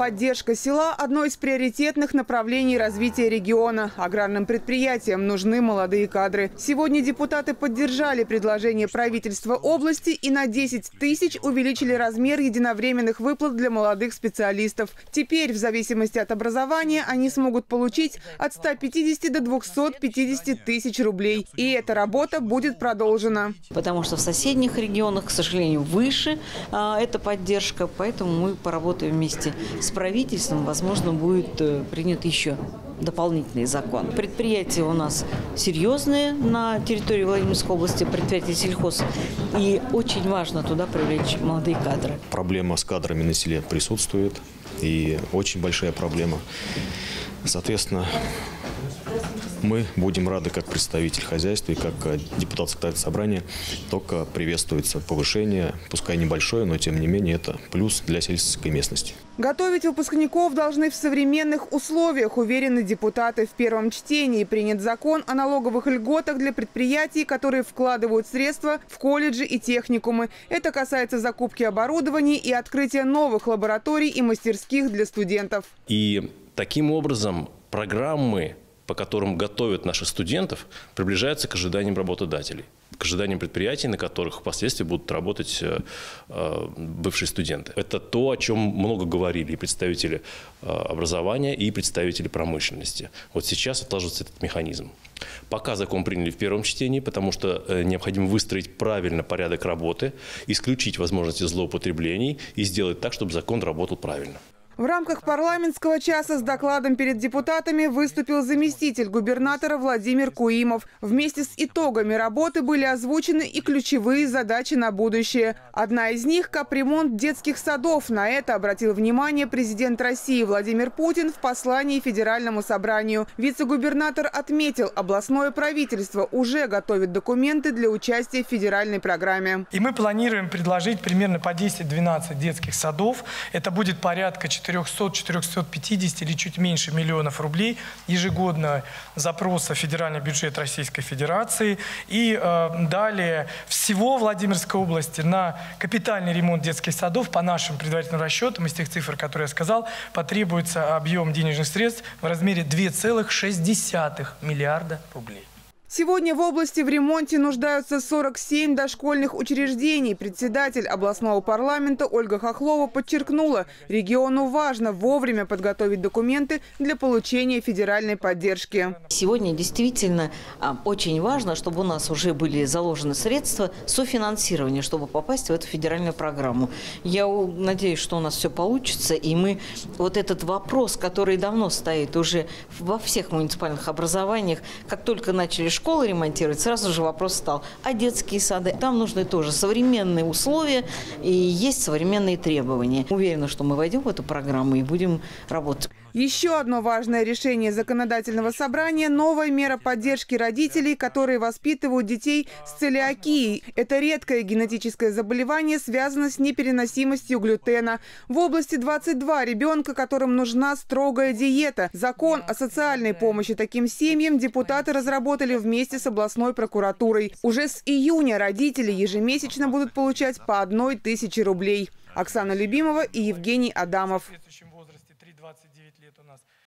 Поддержка села – одно из приоритетных направлений развития региона. Аграрным предприятиям нужны молодые кадры. Сегодня депутаты поддержали предложение правительства области и на 10 тысяч увеличили размер единовременных выплат для молодых специалистов. Теперь, в зависимости от образования, они смогут получить от 150 до 250 тысяч рублей. И эта работа будет продолжена. Потому что в соседних регионах, к сожалению, выше а, эта поддержка, поэтому мы поработаем вместе с правительством, возможно, будет э, принят еще дополнительный закон. Предприятия у нас серьезные на территории Владимирской области, предприятия сельхоз. И очень важно туда привлечь молодые кадры. Проблема с кадрами на селе присутствует. И очень большая проблема. Соответственно, мы будем рады, как представитель хозяйства и как э, депутат секретаря собрания, только приветствуется повышение, пускай небольшое, но тем не менее это плюс для сельской местности. Готовить выпускников должны в современных условиях, уверены депутаты. В первом чтении принят закон о налоговых льготах для предприятий, которые вкладывают средства в колледжи и техникумы. Это касается закупки оборудования и открытия новых лабораторий и мастерских для студентов. И таким образом программы по которым готовят наших студентов, приближаются к ожиданиям работодателей, к ожиданиям предприятий, на которых впоследствии будут работать э, э, бывшие студенты. Это то, о чем много говорили и представители э, образования, и представители промышленности. Вот сейчас отложится этот механизм. Пока закон приняли в первом чтении, потому что необходимо выстроить правильно порядок работы, исключить возможности злоупотреблений и сделать так, чтобы закон работал правильно. В рамках парламентского часа с докладом перед депутатами выступил заместитель губернатора Владимир Куимов. Вместе с итогами работы были озвучены и ключевые задачи на будущее. Одна из них – капремонт детских садов. На это обратил внимание президент России Владимир Путин в послании Федеральному собранию. Вице-губернатор отметил, областное правительство уже готовит документы для участия в федеральной программе. И мы планируем предложить примерно по 10-12 детских садов. Это будет порядка 4 400-450 или чуть меньше миллионов рублей ежегодно запроса федеральный бюджет Российской Федерации. И э, далее всего Владимирской области на капитальный ремонт детских садов по нашим предварительным расчетам из тех цифр, которые я сказал, потребуется объем денежных средств в размере 2,6 миллиарда рублей. Сегодня в области в ремонте нуждаются 47 дошкольных учреждений. Председатель областного парламента Ольга Хохлова подчеркнула, региону важно вовремя подготовить документы для получения федеральной поддержки. Сегодня действительно а, очень важно, чтобы у нас уже были заложены средства софинансирования, чтобы попасть в эту федеральную программу. Я надеюсь, что у нас все получится, и мы вот этот вопрос, который давно стоит уже во всех муниципальных образованиях, как только начали школы ремонтировать, сразу же вопрос стал, а детские сады? Там нужны тоже современные условия и есть современные требования. Уверена, что мы войдем в эту программу и будем работать. Еще одно важное решение законодательного собрания – новая мера поддержки родителей, которые воспитывают детей с целиакией. Это редкое генетическое заболевание, связано с непереносимостью глютена. В области 22 ребенка, которым нужна строгая диета. Закон о социальной помощи таким семьям депутаты разработали вместе с областной прокуратурой. Уже с июня родители ежемесячно будут получать по одной тысяче рублей. Оксана Любимова и Евгений Адамов это нас.